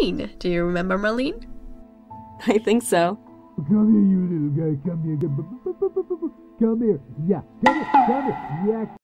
Marlene. Do you remember Marlene? I think so. Come here, you little guy. Come here. Come here. Yeah. Come here. Come here. Yeah.